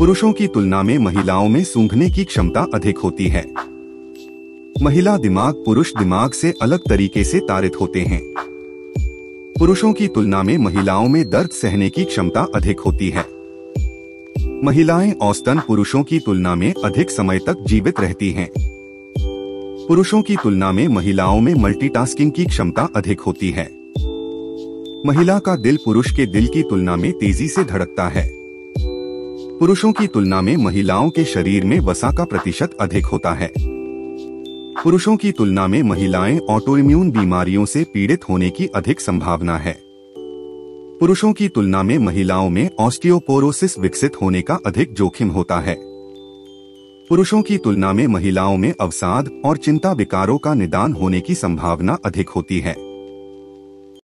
पुरुषों की तुलना में महिलाओं में सूंघने की क्षमता अधिक होती है। महिला दिमाग पुरुष दिमाग से अलग तरीके से तारित होते हैं। पुरुषों की तुलना में महिलाओं में दर्द सहने की क्षमता अधिक होती है। महिलाएँ औसतन पुरुषों की तुलना में अधिक समय तक जीवित रहती हैं। पुरुषों की तुलना में महिलाओं में मल्टीटास्किंग की क्षमता अधिक होती है। महिला का दिल पुरुष के दिल की तुलना में तेज़ी से धड़कता है। पुरुषों की तुलना में महिलाओं के शरीर में वसा का प्रतिशत अधिक होता है। पुरुषों की तुलना में महिलाएँ ऑटोइम्यून बीमारियों से पीड़ित होने की अधिक संभावना है। पुरुषों की तुलना में महिलाओं में ऑस्टियोपोरोसिस विकसित होने का अधिक जोखिम होता है। पुरुषों की तुलना में महिलाओं में अवसाद और चिंता विकारों का निदान होने की संभावना अधिक होती है।